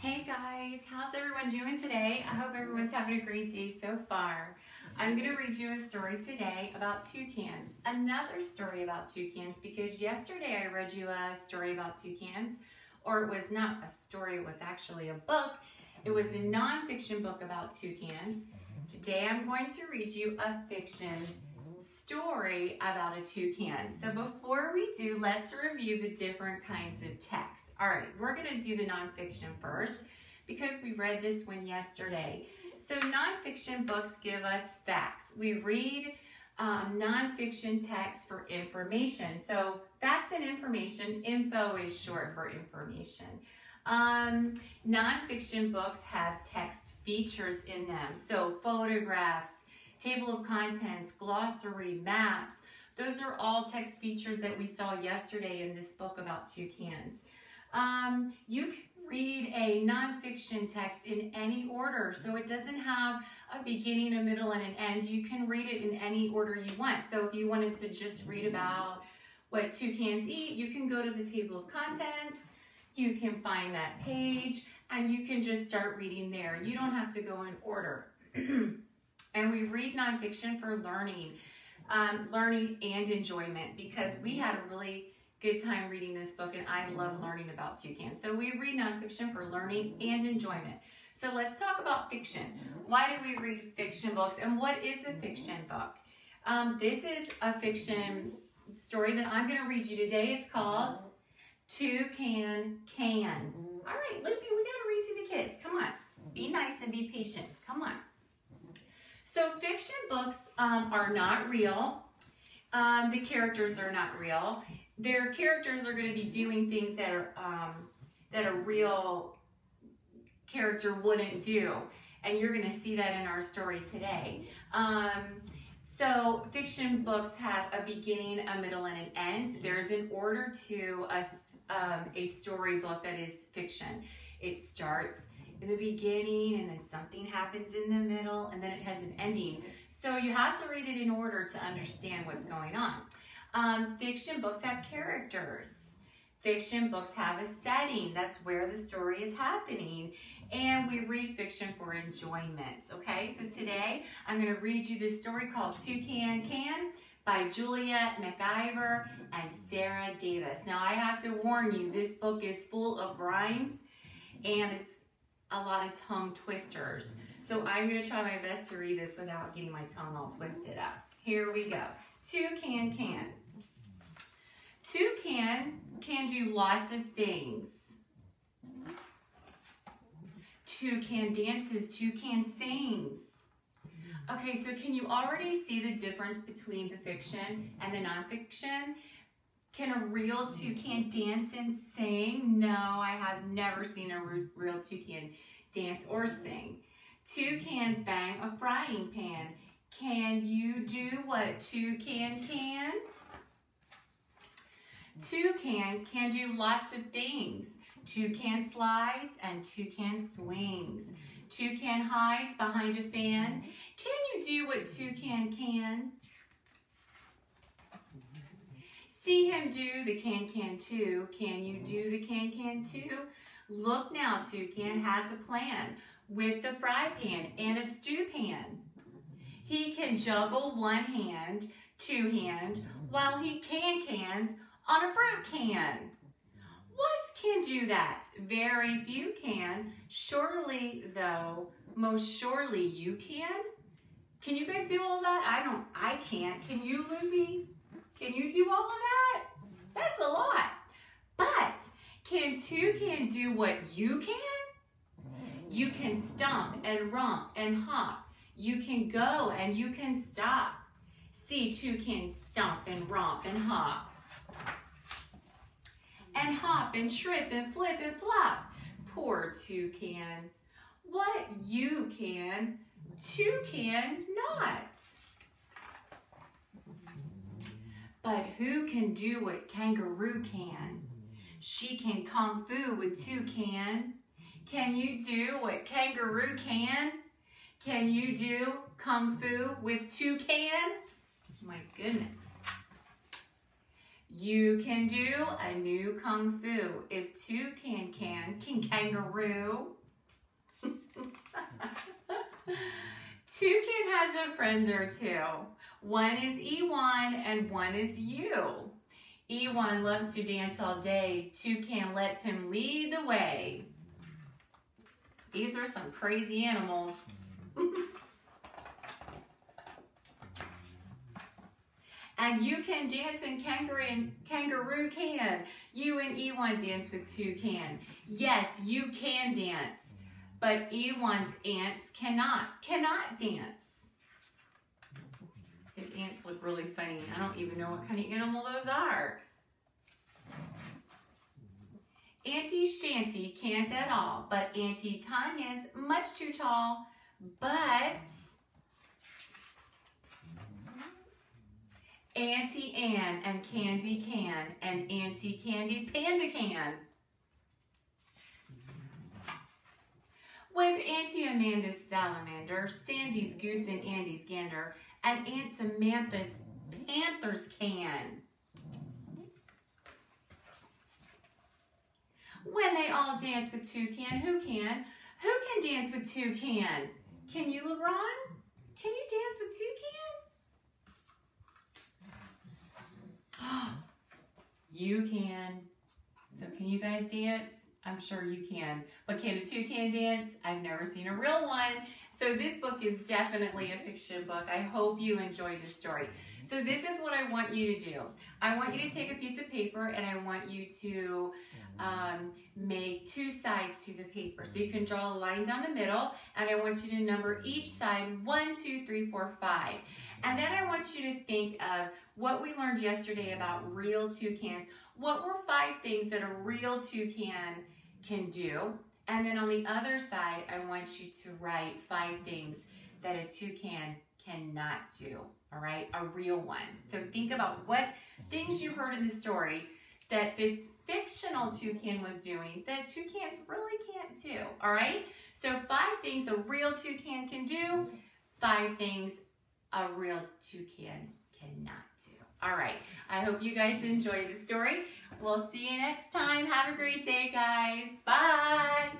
Hey guys, how's everyone doing today? I hope everyone's having a great day so far. I'm going to read you a story today about toucans. Another story about toucans because yesterday I read you a story about toucans, or it was not a story, it was actually a book. It was a nonfiction book about toucans. Mm-hmm. Today I'm going to read you a fiction story about a toucan. So before we do, let's review the different kinds of text. All right, we're gonna do the nonfiction first because we read this one yesterday. So nonfiction books give us facts. We read um, nonfiction text for information. So facts and information, info is short for information. Um, nonfiction books have text features in them. So photographs, table of contents, glossary, maps. Those are all text features that we saw yesterday in this book about toucans. Um, you can read a nonfiction text in any order, so it doesn't have a beginning, a middle, and an end. You can read it in any order you want. So if you wanted to just read about what toucans eat, you can go to the table of contents, you can find that page, and you can just start reading there. You don't have to go in order. And we read nonfiction for learning, um, learning and enjoyment because we had a really good time reading this book and I love learning about toucans. So we read nonfiction for learning and enjoyment. So let's talk about fiction. Why do we read fiction books and what is a fiction book? Um, this is a fiction story that I'm going to read you today. It's called Toucan Can. All right, Loopy, we got to read to the kids. Come on. Be nice and be patient. Come on. So fiction books um, are not real. Um, the characters are not real. Their characters are going to be doing things that are um, that a real character wouldn't do, and you're going to see that in our story today. Um, so fiction books have a beginning, a middle, and an end. There's an order to a, um, a storybook that is fiction. It starts the beginning and then something happens in the middle and then it has an ending. So you have to read it in order to understand what's going on. Um, fiction books have characters. Fiction books have a setting. That's where the story is happening. And we read fiction for enjoyment. Okay, so today I'm going to read you this story called Toucan Can Can by Julia MacIver and Sarah Davis. Now I have to warn you, this book is full of rhymes and it's a lot of tongue twisters. So I'm to try my best to read this without getting my tongue all twisted up. Here we go. Toucan can. Toucan can can do lots of things. Toucan dances, toucan sings. Okay, so can you already see the difference between the fiction and the nonfiction? Can a real toucan mm-hmm. dance and sing? No, I have never seen a real toucan dance or sing. Toucans bang a frying pan. Can you do what toucan can? Toucan can do lots of things. Toucan slides and toucan swings. Mm-hmm. Toucan hides behind a fan. Can you do what toucan can? See him do the can-can too. Can you do the can-can too? Look now, Toucan has a plan with the fry pan and a stew pan. He can juggle one hand, two hand, while he can-cans on a fruit can. What can do that? Very few can. Surely, though, most surely you can. Can you guys do all that? I don't, I can't. Can you, Luby? Can you do all of that? That's a lot. But can two can do what you can? You can stomp and romp and hop. You can go and you can stop. See two can stomp and romp and hop. And hop and trip and flip and flop. Poor two can. What you can, two can not. But who can do what kangaroo can? She can kung fu with toucan. Can Can you do what kangaroo can? Can you do kung fu with toucan? My goodness. You can do a new kung fu. If toucan can, can kangaroo. Toucan has a friend or two. One is Ewan and one is you. Ewan loves to dance all day. Toucan lets him lead the way. These are some crazy animals. and you can dance and kangaroo, and kangaroo can. You and Ewan dance with toucan. Yes, you can dance. But Ewan's ants cannot, cannot dance. His ants look really funny. I don't even know what kind of animal those are. Auntie Shanty can't at all, but Auntie Tanya's much too tall, but Auntie Anne and Candy can, and Auntie Candy's Panda can. With Auntie Amanda's salamander, Sandy's goose and Andy's gander, and Aunt Samantha's Panthers can. When they all dance with toucan, who can? Who can dance with toucan? Can you, LeBron? Can you dance with toucan? you can. So can you guys dance? I'm sure you can. But can a toucan dance? I've never seen a real one. So this book is definitely a fiction book. I hope you enjoyed the story. So this is what I want you to do. I want you to take a piece of paper and I want you to um, make two sides to the paper. So you can draw a line down the middle and I want you to number each side one, two, three, four, five. And then I want you to think of what we learned yesterday about real toucans. What were five things that a real toucan can do. And then on the other side, I want you to write five things that a toucan cannot do, all right? A real one. So think about what things you heard in the story that this fictional toucan was doing that toucans really can't do, all right? So five things a real toucan can do, five things a real toucan cannot do. All right, I hope you guys enjoyed the story. We'll see you next time. Have a great day, guys. Bye.